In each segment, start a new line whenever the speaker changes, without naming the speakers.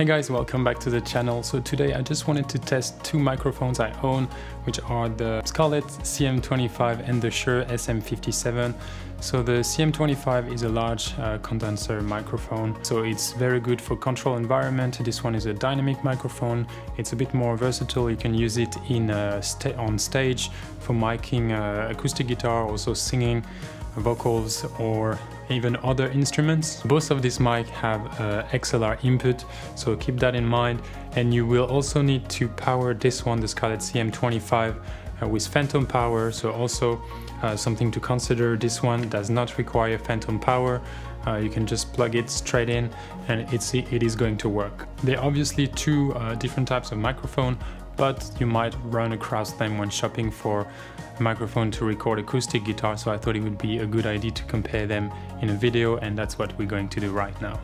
Hey guys, welcome back to the channel. So today I just wanted to test two microphones I own, which are the Scarlett CM25 and the Shure SM57. So the CM25 is a large uh, condenser microphone, so it's very good for control environment. This one is a dynamic microphone. It's a bit more versatile. You can use it in uh, sta on stage for miking uh, acoustic guitar, also singing vocals or even other instruments. Both of these mic have uh, XLR input, so keep that in mind. And you will also need to power this one, the Scarlett CM25, uh, with phantom power. So also uh, something to consider. This one does not require phantom power. Uh, you can just plug it straight in and it's, it is going to work. There are obviously two uh, different types of microphone but you might run across them when shopping for a microphone to record acoustic guitar, so I thought it would be a good idea to compare them in a video, and that's what we're going to do right now.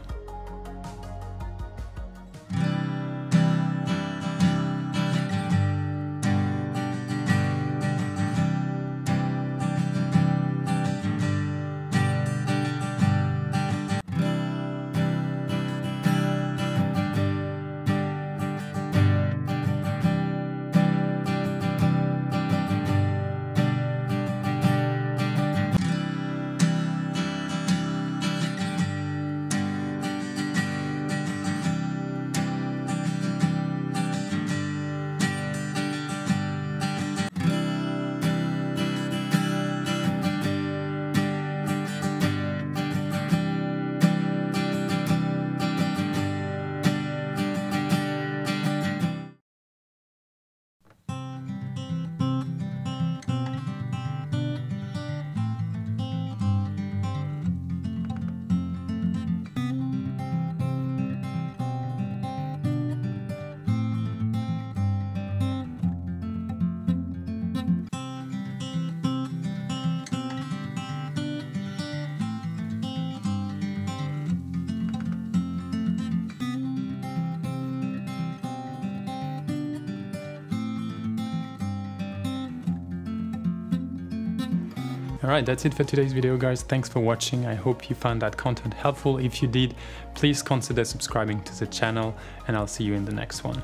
Alright, that's it for today's video guys. Thanks for watching. I hope you found that content helpful. If you did, please consider subscribing to the channel and I'll see you in the next one.